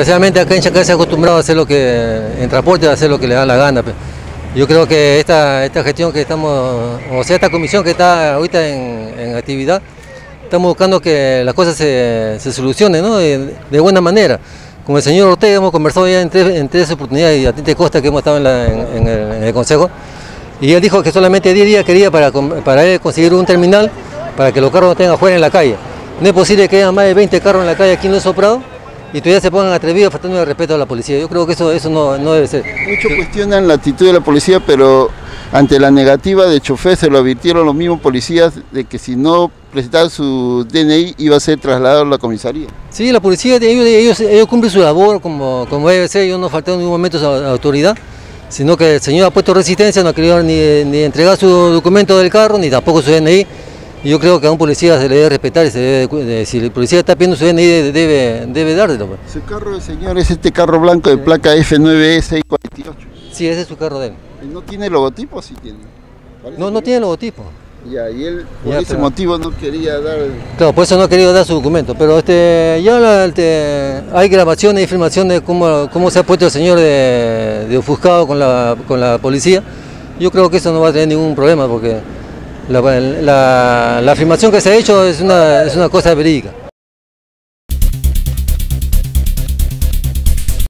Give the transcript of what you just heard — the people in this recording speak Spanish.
Especialmente acá en Chancay se ha acostumbrado a hacer lo que, en transporte, a hacer lo que le da la gana. Yo creo que esta, esta gestión que estamos, o sea, esta comisión que está ahorita en, en actividad, estamos buscando que las cosas se, se solucionen ¿no? de, buena manera. Con el señor Ortega hemos conversado ya en tres, oportunidades y a ti te consta que hemos estado en, el, Consejo. Y él dijo que solamente 10 días quería para, para él conseguir un terminal para que los carros no tengan afuera en la calle. No es posible que haya más de 20 carros en la calle aquí en Los Soprado y todavía se pongan atrevidos faltando el respeto a la policía. Yo creo que eso, eso no, no debe ser. Muchos cuestionan la actitud de la policía, pero ante la negativa de chofer se lo advirtieron los mismos policías de que si no presentaba su DNI iba a ser trasladado a la comisaría. Sí, la policía, ellos, ellos, ellos cumplen su labor como, como debe ser, ellos no faltaron en ningún momento a la autoridad, sino que el señor ha puesto resistencia, no ha querido ni, ni entregar su documento del carro, ni tampoco su DNI. Y yo creo que a un policía se le debe respetar y se debe, de- de- si el policía está pidiendo su DNI, debe, debe, debe dárselo. pues. Su carro, señor, es este carro blanco de placa F9E648. Sí, ese es su carro de él. ¿No tiene logotipo sí tiene? Parece No, no tiene logotipo. Ya, y él por Ya, ese pero- motivo no quería dar... Claro, por eso no ha querido dar su documento. Pero este, ya la- este, hay grabaciones y filmaciones de cómo, cómo se ha puesto el señor de, de ofuscado con la, con la policía. Yo creo que eso no va a tener ningún problema porque la, la, afirmación que se ha hecho es una, es una cosa verídica.